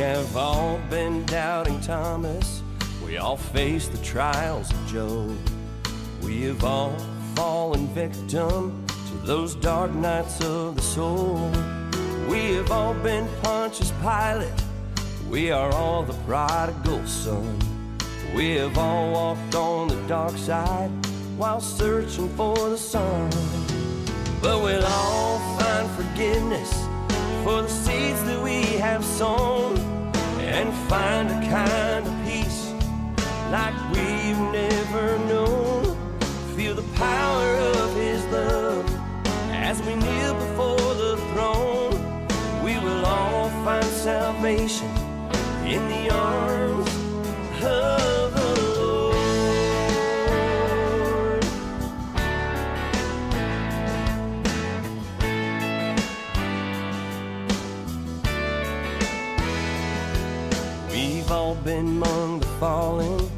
have all been doubting Thomas. We all face the trials of Job. We have all fallen victim to those dark nights of the soul. We have all been Pontius Pilate. We are all the prodigal son. We have all walked on the dark side while searching for the sun. But we'll all find forgiveness for the seeds that we have sown and find a kind of peace like we've never known. Feel the power of His love as we kneel before the throne. We will all find salvation in the arms of been among the fallen.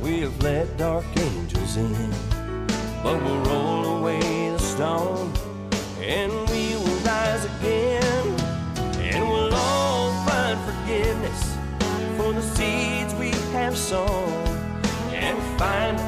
We have let dark angels in. But we'll roll away the stone and we will rise again. And we'll all find forgiveness for the seeds we have sown and find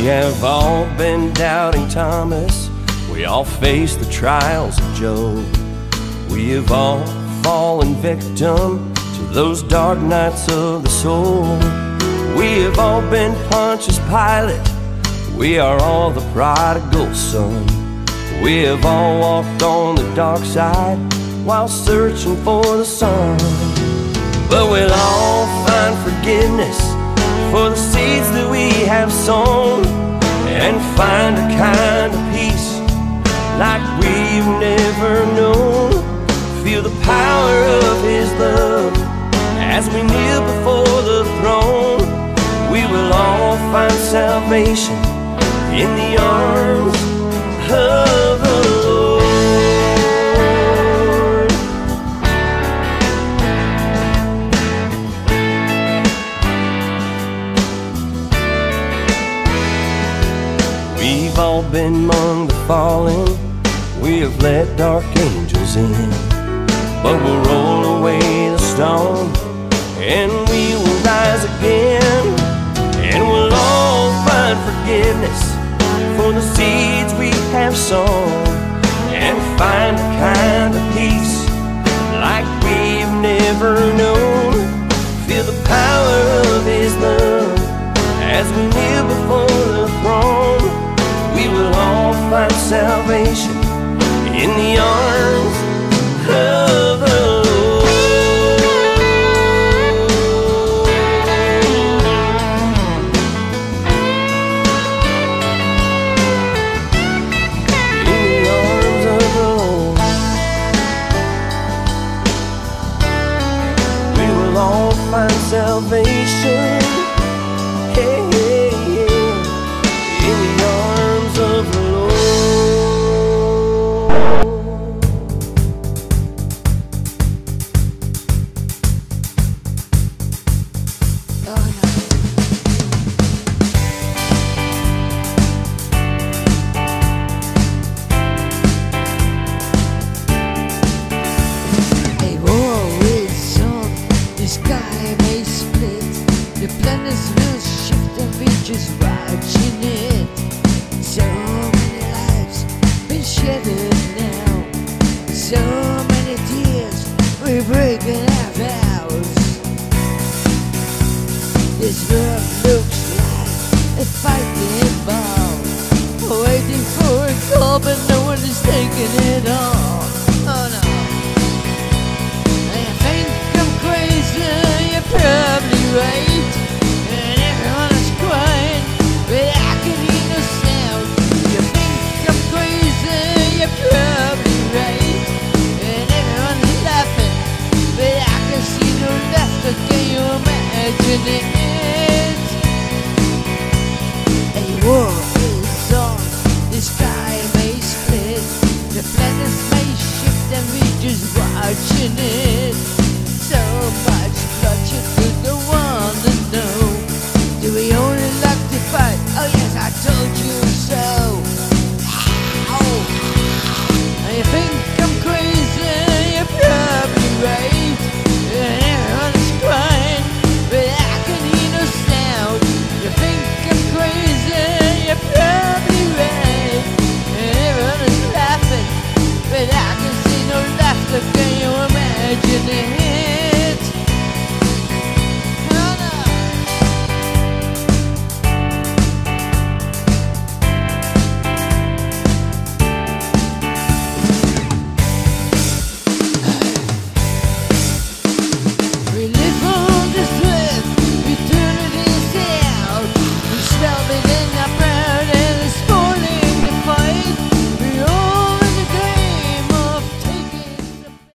We've all been doubting Thomas. We all face the trials of Job. We have all fallen victim to those dark nights of the soul. We have all been Pontius Pilate. We are all the prodigal son. We have all walked on the dark side while searching for the sun. But we'll all find forgiveness for the seeds that we have sown and find a kind of peace like we've never known. Feel the power of His love as we kneel before the throne. We will all find salvation in the arms fallen. We have let dark angels in. But we'll roll away the stone and we will rise again. And we'll all find forgiveness for the seeds we have sown and find a kind salvation in the arms